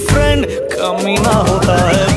Friend कमीना होता है।